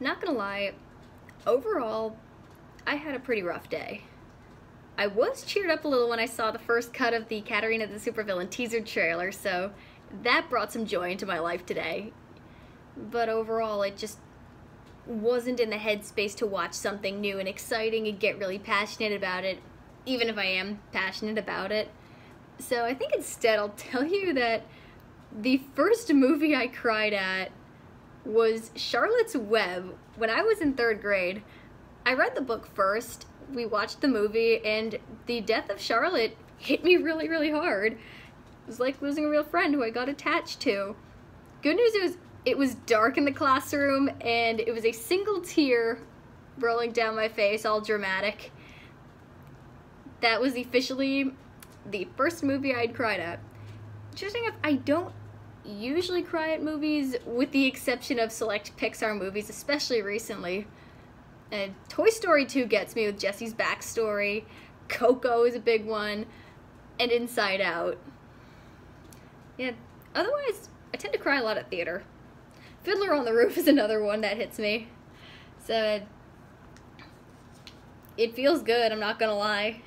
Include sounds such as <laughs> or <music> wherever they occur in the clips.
not gonna lie, overall, I had a pretty rough day. I was cheered up a little when I saw the first cut of the Katarina the Supervillain teaser trailer, so that brought some joy into my life today. But overall, it just wasn't in the headspace to watch something new and exciting and get really passionate about it, even if I am passionate about it. So I think instead I'll <laughs> tell you that the first movie I cried at was Charlotte's Web when I was in third grade. I read the book first, we watched the movie, and the death of Charlotte hit me really, really hard. It was like losing a real friend who I got attached to. Good news is it was dark in the classroom and it was a single tear rolling down my face, all dramatic. That was officially the first movie I'd cried at. Interesting enough, I don't usually cry at movies, with the exception of select Pixar movies, especially recently. And Toy Story 2 gets me with Jesse's backstory. Coco is a big one. And Inside Out. Yeah, otherwise, I tend to cry a lot at theater. Fiddler on the Roof is another one that hits me. So, it feels good, I'm not gonna lie.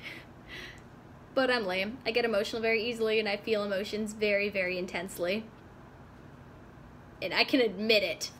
But I'm lame. I get emotional very easily and I feel emotions very, very intensely. And I can admit it.